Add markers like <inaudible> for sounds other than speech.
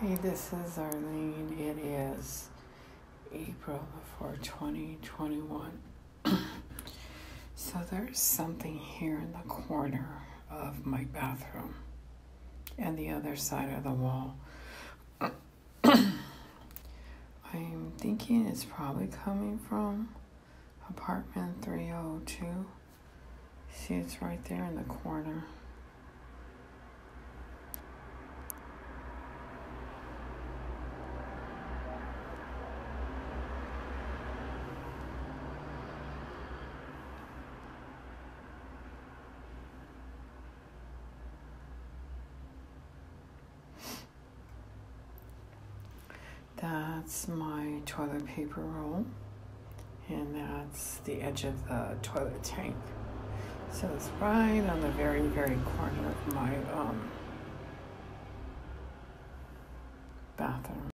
Hey, this is Arlene. It is April before 2021. <coughs> so there's something here in the corner of my bathroom and the other side of the wall. <coughs> I'm thinking it's probably coming from apartment 302. See, it's right there in the corner. That's my toilet paper roll, and that's the edge of the toilet tank. So it's right on the very, very corner of my um, bathroom.